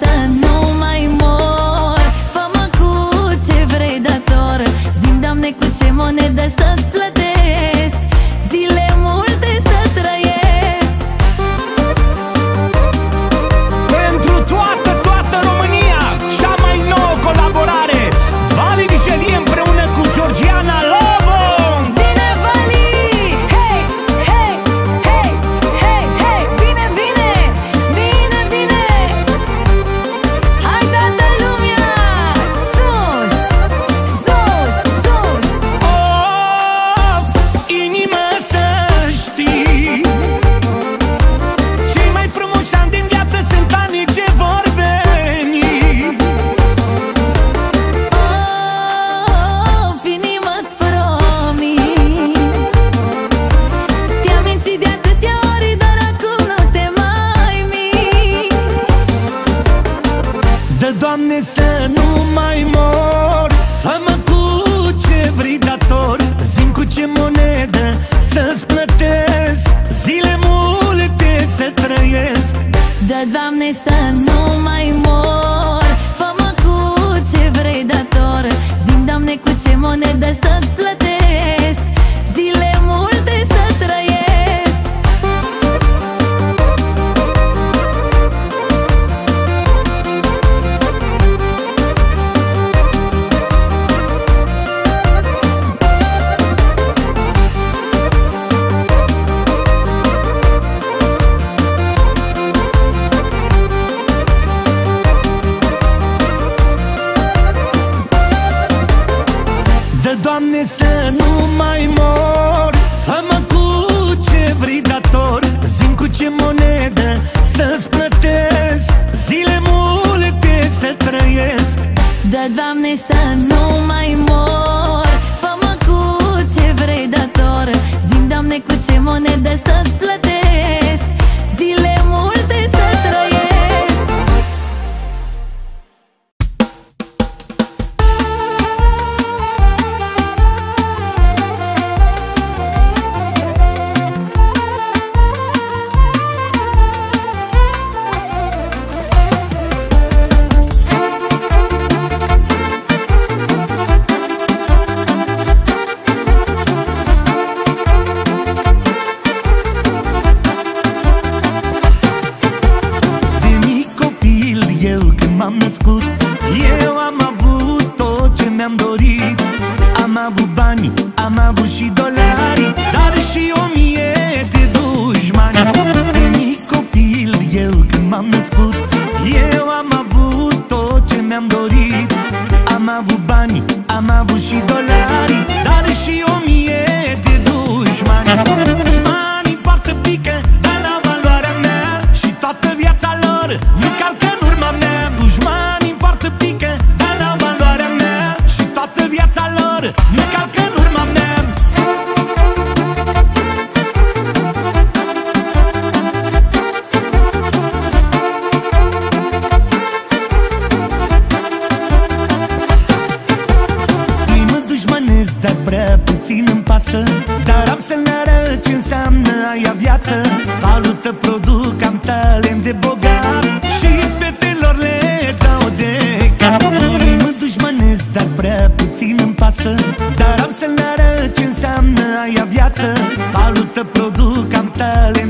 三 puțin îmi pasă Dar am să ne arăt ce înseamnă aia viață? Valută produc, am talent de bogat Și fetelor le dau de cap. Unii mă dușmănesc, dar prea puțin îmi pasă. Dar am să ne arăt ce înseamnă aia viață? Valută produc, am talent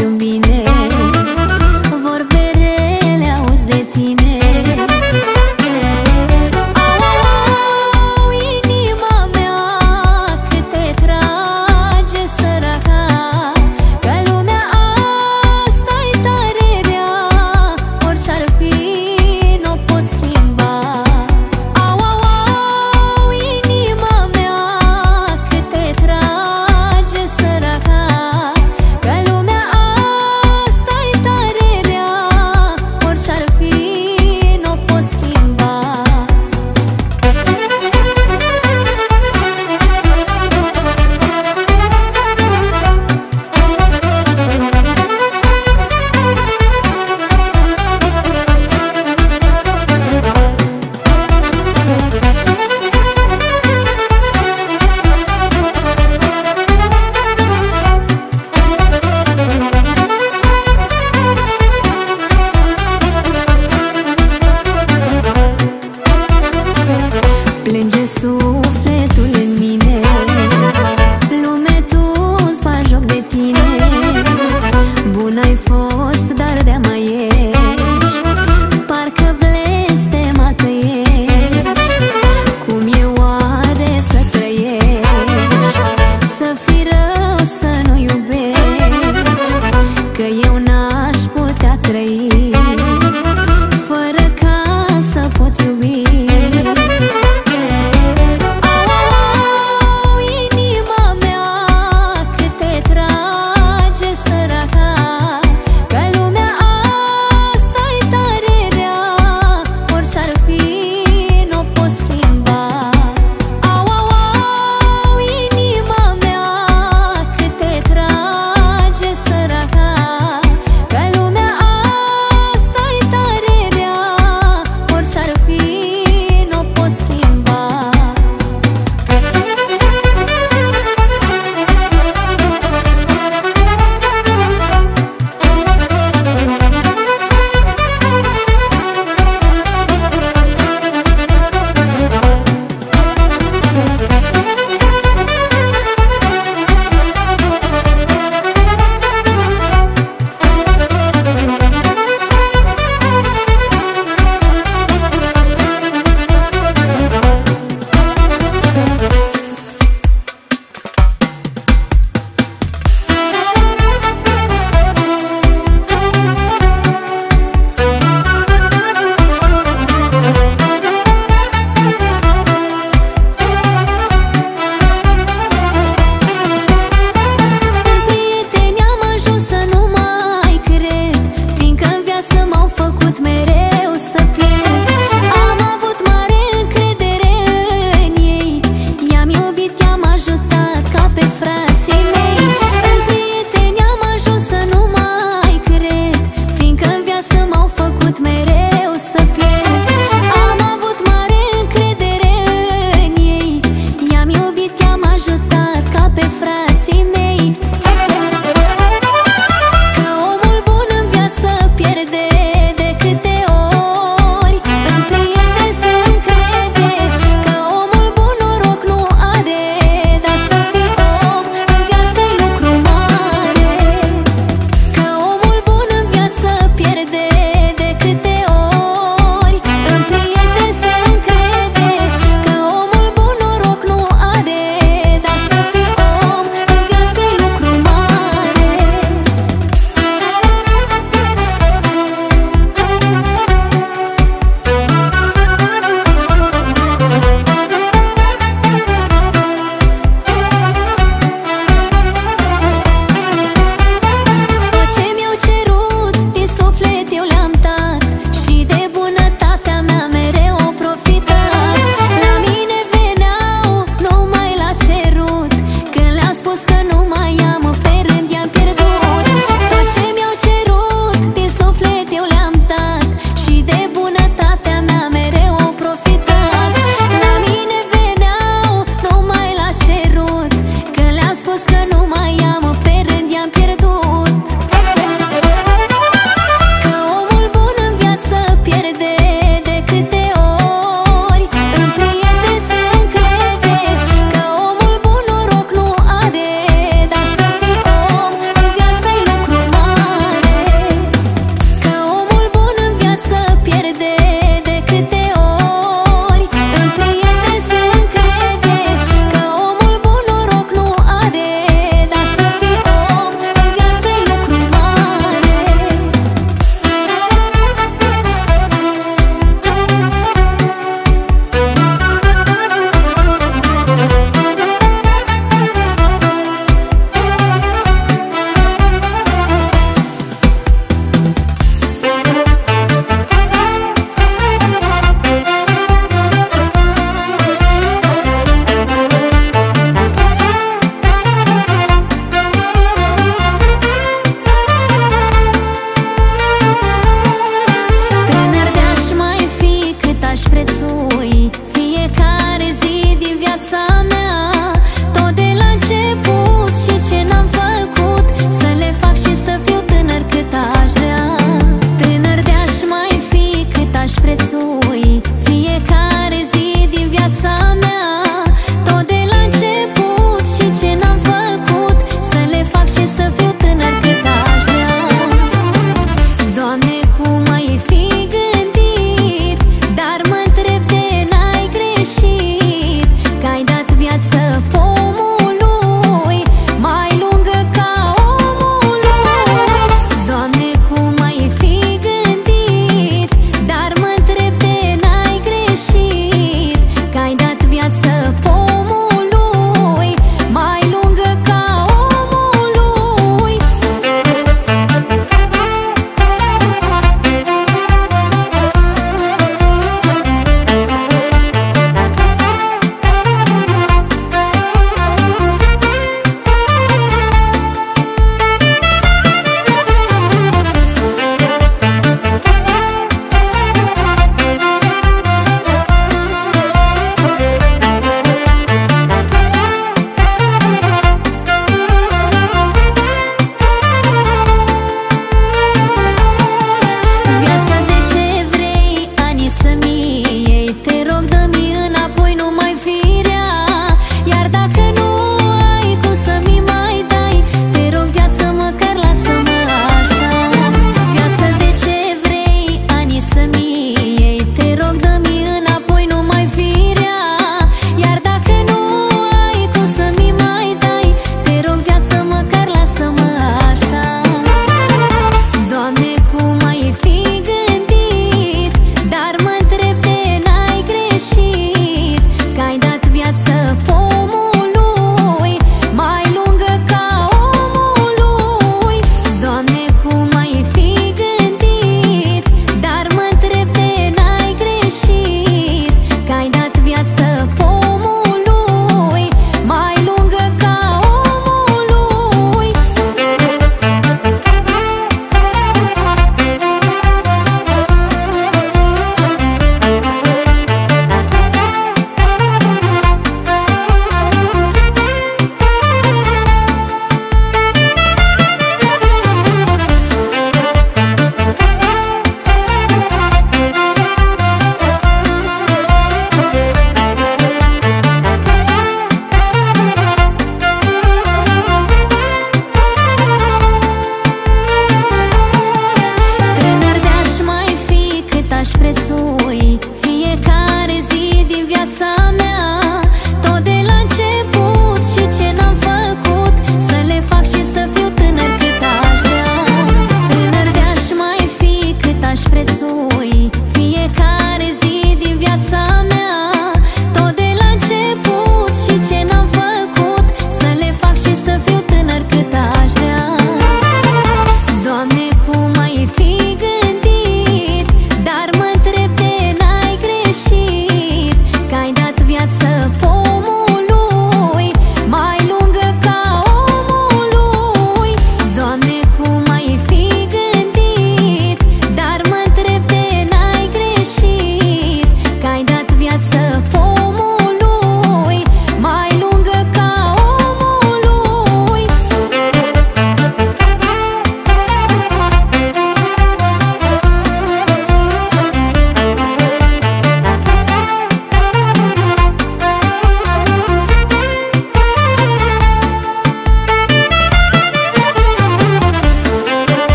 to me.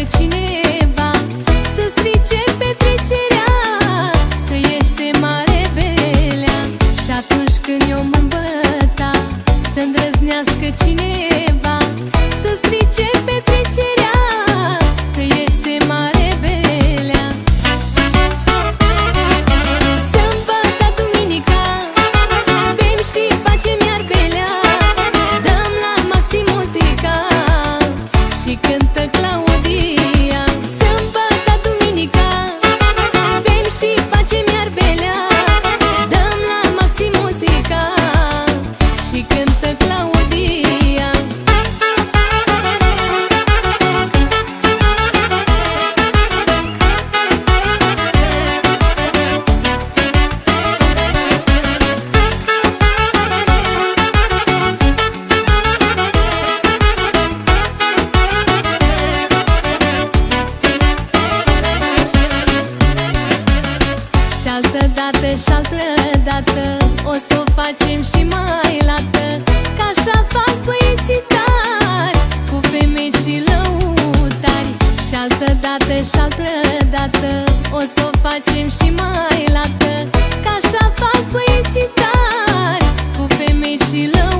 ve Çin'i dată O să o facem și mai lată Ca așa fac băieții tari Cu femei și lăuri